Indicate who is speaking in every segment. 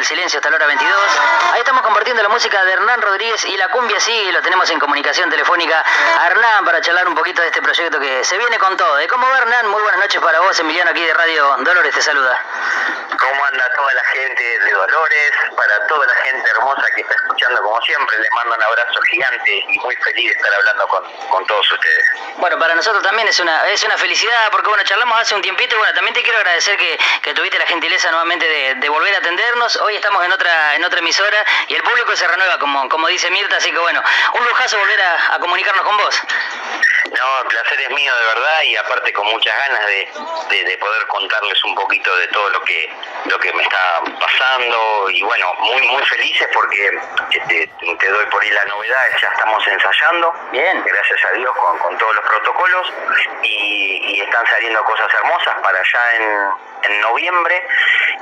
Speaker 1: el silencio hasta la hora 22. Ahí estamos compartiendo la música de Hernán Rodríguez y la cumbia sigue, lo tenemos en comunicación telefónica a Hernán para charlar un poquito de este proyecto que se viene con todo. ¿De cómo va Hernán? Muy buenas noches para vos, Emiliano, aquí de Radio Dolores te saluda.
Speaker 2: ¿Cómo anda toda la gente de Dolores? Para toda la gente hermosa que está escuchando como siempre, les mando un abrazo gigante y muy feliz de estar hablando con, con todos ustedes.
Speaker 1: Bueno, para nosotros también es una, es una felicidad porque bueno, charlamos hace un tiempito y bueno, también te quiero agradecer que, que tuviste la gentileza nuevamente de, de, volver a atendernos. Hoy estamos en otra, en otra emisora y el público se renueva, como, como dice Mirta, así que bueno, un lujazo volver a, a comunicarnos con vos.
Speaker 2: No, el placer es mío de verdad y aparte con muchas ganas de, de, de, poder contarles un poquito de todo lo que lo que me está pasando. Y bueno, muy muy felices porque este, te doy por ahí la novedad, ya estamos ensayando,
Speaker 1: bien,
Speaker 2: gracias a Dios con, con todos los protocolos. Y, y, están saliendo cosas hermosas para allá en, en noviembre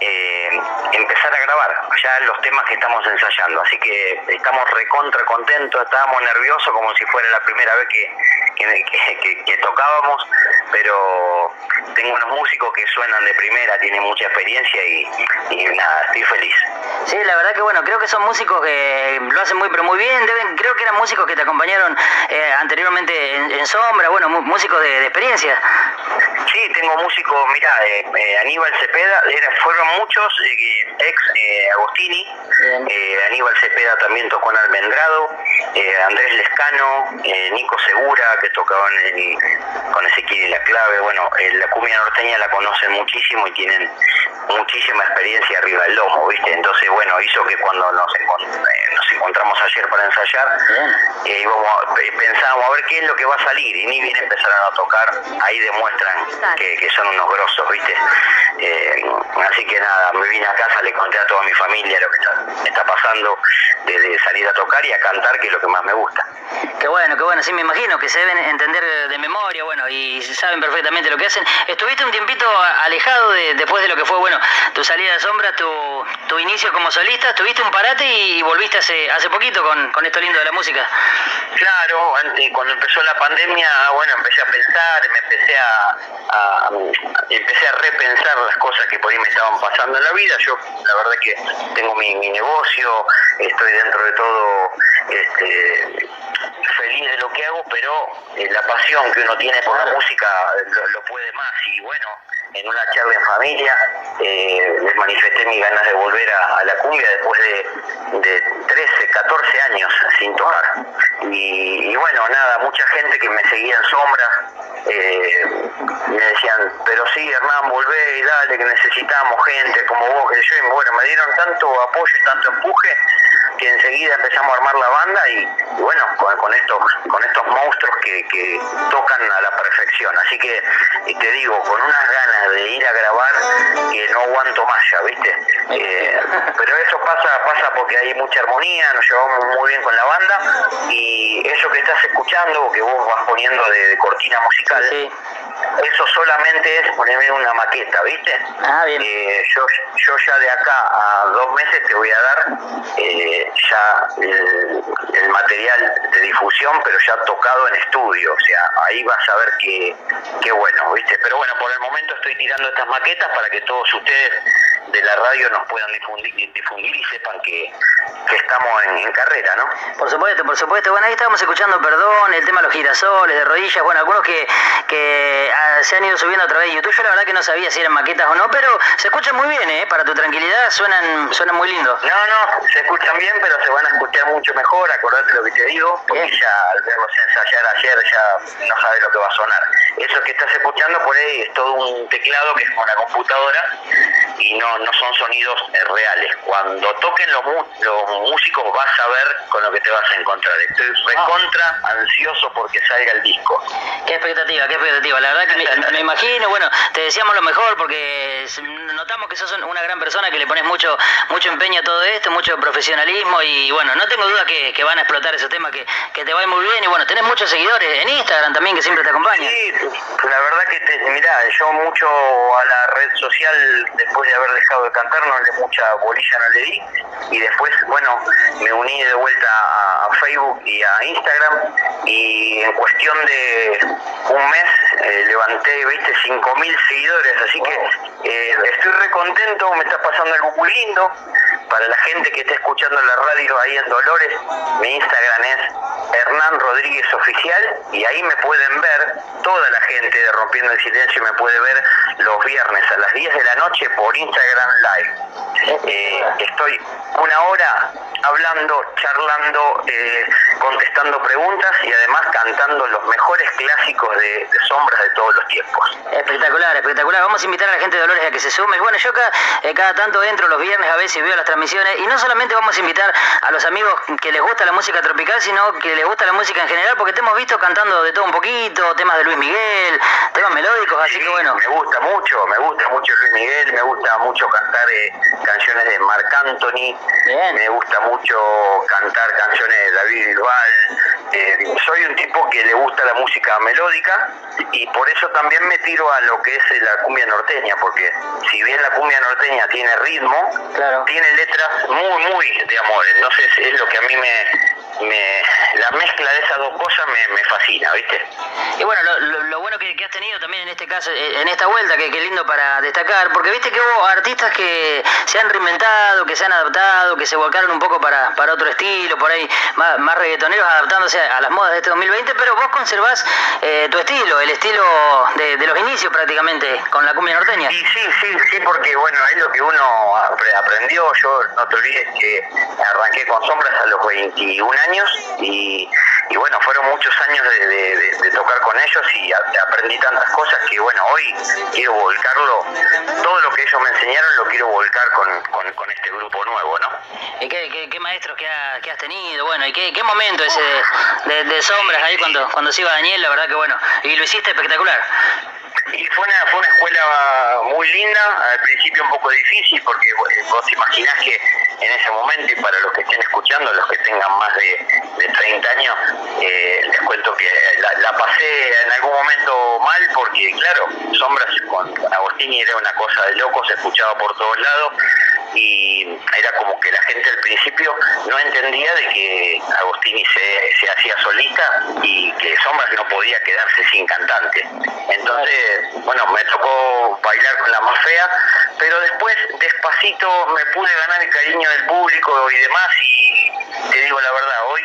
Speaker 2: eh, empezar a grabar ya los temas que estamos ensayando, así que estamos recontra contentos, estábamos nerviosos como si fuera la primera vez que, que, que, que, tocábamos, pero tengo unos músicos que suenan de primera, tienen mucha experiencia y, nada, estoy feliz.
Speaker 1: Sí, la verdad que bueno, creo que son músicos que lo hacen muy pero muy bien, deben, creo que eran músicos que te acompañaron eh, anteriormente en, sombra, bueno, músicos de, experiencia.
Speaker 2: Sí, tengo músicos, mira, eh, eh, Aníbal Cepeda, era, fueron muchos, eh, ex Agostini, Aníbal Cepeda también tocó en Almendrado, Andrés Lescano, Nico Segura, que tocaban el, con Ezequiel y la clave, bueno, la cumbia norteña la conocen muchísimo y tienen muchísima experiencia arriba del lomo, ¿viste? Entonces, bueno, hizo que cuando nos, encont nos encontramos ayer para ensayar, eh, íbamos, pensábamos a ver qué es lo que va a salir, y ni bien empezaron a tocar, ahí demuestran que, que son unos grosos, ¿viste? Eh, así que nada, me vine a casa, le conté a toda mi familia lo que está, está pasando, de, de, salir a tocar y a cantar, que es lo que más me gusta.
Speaker 1: Qué bueno, qué bueno, sí me imagino que se deben entender de memoria, bueno, y saben perfectamente lo que hacen. Estuviste un tiempito alejado de, después de lo que fue, bueno, tu salida de sombra, tu, tu inicio como solista, tuviste un parate y volviste hace, hace poquito con, con esto lindo de la música.
Speaker 2: Claro, antes, cuando empezó la pandemia, bueno, empecé a pensar, me empecé a, a, empecé a repensar las cosas que por ahí me estaban pasando en la vida. Yo, la verdad que tengo mi, mi negocio, estoy dentro de todo este, feliz de lo que hago, pero eh, la pasión que uno tiene por la música lo, lo puede más y bueno, en una charla en familia eh, les manifesté mis ganas de volver a, a la cumbia después de, de, 13, 14 años sin tocar. Y, y, bueno, nada, mucha gente que me seguía en sombra eh, me decían, pero sí, Hernán, volvé y dale, que necesitamos gente como vos, que yo, y bueno, me dieron tanto apoyo y tanto empuje que enseguida empezamos a armar la banda y, y bueno, con, con, estos con estos monstruos que, que, tocan a la perfección. Así que te digo, con unas ganas de ir a grabar que no aguanto más ya, ¿viste? Eh, pero eso pasa pasa porque hay mucha armonía, nos llevamos muy bien con la banda y eso que estás escuchando que vos vas poniendo de, de cortina musical, sí. Eso solamente es ponerme una maqueta, ¿viste?
Speaker 1: Ah, bien.
Speaker 2: Eh, yo, yo ya de acá a dos meses te voy a dar eh, ya el, el, material de difusión, pero ya tocado en estudio, o sea, ahí vas a ver que, qué bueno, ¿viste? Pero bueno, por el momento estoy tirando estas maquetas para que todos ustedes de la radio nos puedan difundir, difundir y sepan que, que estamos en, en, carrera, ¿no?
Speaker 1: Por supuesto, por supuesto. Bueno, ahí estábamos escuchando Perdón, el tema de los girasoles, de rodillas, bueno, algunos que, que ah, se han ido subiendo a través de YouTube. Yo la verdad que no sabía si eran maquetas o no, pero se escuchan muy bien, ¿eh? Para tu tranquilidad, suenan, suenan muy lindos.
Speaker 2: No, no, se escuchan bien, pero se van a escuchar mucho mejor, acordate lo que te digo, porque bien. ya al verlos ensayar ayer ya no sabes lo que va a sonar. Eso que estás escuchando por ahí es todo un teclado que es con la computadora y no, no son sonidos eh, reales. Cuando toquen los, los, músicos vas a ver con lo que te vas a encontrar. Estoy recontra ansioso porque salga el disco.
Speaker 1: Qué expectativa, qué expectativa. La verdad que me, me, imagino, bueno, te deseamos lo mejor porque notamos que sos una gran persona, que le pones mucho mucho empeño a todo esto, mucho profesionalismo y bueno, no tengo duda que, que van a explotar esos temas, que, que te va muy bien y bueno, tenés muchos seguidores en Instagram también que siempre te acompañan.
Speaker 2: Sí, la verdad que, te, mirá, yo mucho a la red social, después de haber dejado de cantar, no le mucha bolilla no le di. Y después, bueno, me uní de vuelta a, Facebook y a Instagram. Y en cuestión de un mes eh, levanté, viste, 5.000 seguidores, así que eh, estoy recontento, me está pasando algo muy lindo, para la gente que está escuchando la radio ahí en Dolores, mi Instagram es Hernán Rodríguez Oficial. Y ahí me pueden ver, toda la gente de Rompiendo el Silencio me puede ver los viernes a las 10 de la noche por Instagram Live. Eh, estoy una hora hablando, charlando, eh, contestando preguntas y además cantando los mejores clásicos de, sombras de todos los tiempos.
Speaker 1: Espectacular, espectacular. Vamos a invitar a la gente de Dolores a que se sume. Bueno, yo cada, eh, cada tanto entro los viernes a veces veo las transmisiones y no solamente vamos a invitar a los amigos que les gusta la música tropical, sino que les gusta la música en general, porque te hemos visto cantando de todo un poquito, temas de Luis Miguel, temas melódicos, así que bueno.
Speaker 2: Me gusta mucho, me gusta mucho Luis Miguel, me gusta mucho cantar eh, canciones de Marc Anthony, me gusta mucho cantar canciones de David Bilbao. Eh, soy un tipo que le gusta la música melódica y por eso también me tiro a lo que es la cumbia norteña, porque si bien la cumbia norteña tiene ritmo, tiene letras muy, muy de amor. Entonces es lo que a mí me, me, la mezcla de esas dos cosas me, me fascina, ¿viste?
Speaker 1: Y bueno, lo, bueno que, has tenido también en este caso, eh, en esta vuelta, que, que lindo para destacar, porque viste que hubo artistas que se han reinventado, que se han adaptado, que se volcaron un poco para, para otro estilo, por ahí más, más reggaetoneros adaptándose a las modas de este 2020, pero vos conservás eh, tu estilo, el estilo de, de, los inicios prácticamente, con la cumbia norteña.
Speaker 2: Y sí, sí, sí, porque bueno, es lo que uno aprendió, yo no te olvides que arranqué con sombras a los 21 años y, bueno, fueron muchos años de, tocar con ellos y aprendí tantas cosas que bueno, hoy quiero volcarlo, todo lo que ellos me enseñaron lo quiero volcar con, con, este grupo nuevo, ¿no?
Speaker 1: ¿Y qué, qué, maestros que, has tenido? Bueno, ¿y qué, qué momento ese de, sombras ahí cuando, cuando se iba Daniel? La verdad que bueno, y lo hiciste espectacular.
Speaker 2: Y fue una, fue una escuela muy linda, al principio un poco difícil porque vos imaginás que en ese momento y para los que estén escuchando, los que tengan más de, de 30 años, eh, les cuento que la, pasé en algún momento mal porque, claro, Sombras con Agostini era una cosa de loco, se escuchaba por todos lados y era como que la gente al principio no entendía de que Agostini se, se hacía solista y que Sombras no podía quedarse sin cantante. Entonces, bueno, me tocó bailar con la más fea, pero después despacito me pude ganar el cariño del público y demás y te digo la verdad, hoy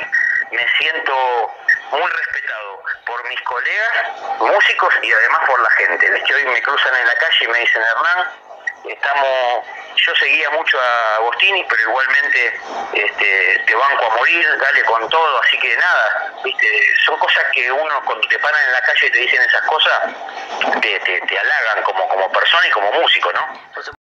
Speaker 2: me siento muy respetado por mis colegas, músicos y además por la gente. Es que hoy me cruzan en la calle y me dicen, Hernán, estamos yo seguía mucho a Agostini pero igualmente este, te banco a morir dale con todo así que nada viste son cosas que uno cuando te paran en la calle y te dicen esas cosas te, te, te halagan como como persona y como músico no